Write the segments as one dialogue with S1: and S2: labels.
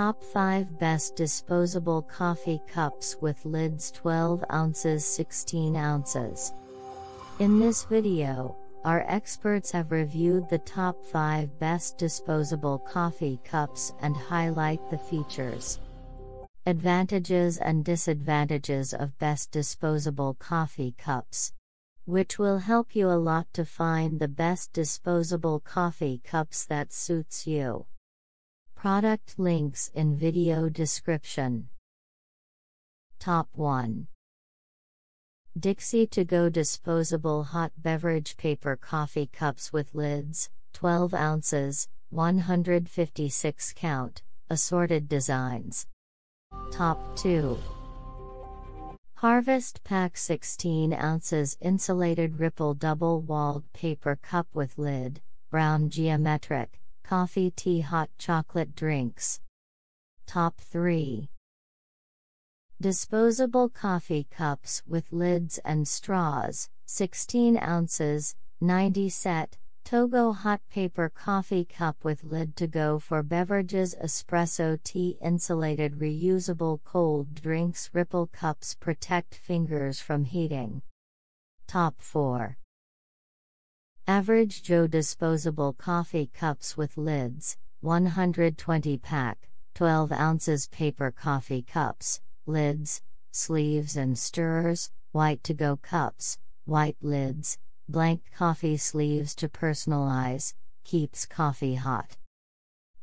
S1: Top 5 Best Disposable Coffee Cups with Lids 12 ounces 16 ounces. In this video, our experts have reviewed the top 5 best disposable coffee cups and highlight the features, advantages and disadvantages of best disposable coffee cups, which will help you a lot to find the best disposable coffee cups that suits you. Product links in video description. Top 1 Dixie To Go Disposable Hot Beverage Paper Coffee Cups with Lids, 12 ounces, 156 count, assorted designs. Top 2 Harvest Pack 16 ounces Insulated Ripple Double Walled Paper Cup with Lid, Brown Geometric, Coffee Tea Hot Chocolate Drinks. Top 3 Disposable coffee cups with lids and straws, 16 ounces, 90 set. Togo hot paper coffee cup with lid to go for beverages espresso tea insulated reusable cold drinks ripple cups protect fingers from heating. Top 4 Average Joe disposable coffee cups with lids, 120 pack, 12 ounces paper coffee cups, lids, sleeves and stirrers, white to go cups, white lids, blank coffee sleeves to personalize, keeps coffee hot.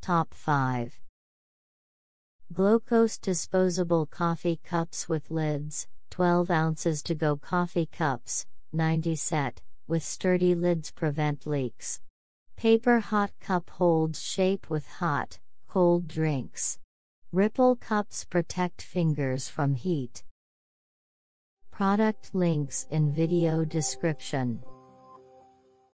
S1: Top 5 Glowcoast disposable coffee cups with lids, 12 ounces to go coffee cups, 90 set with sturdy lids prevent leaks. Paper hot cup holds shape with hot, cold drinks. Ripple cups protect fingers from heat. Product links in video description.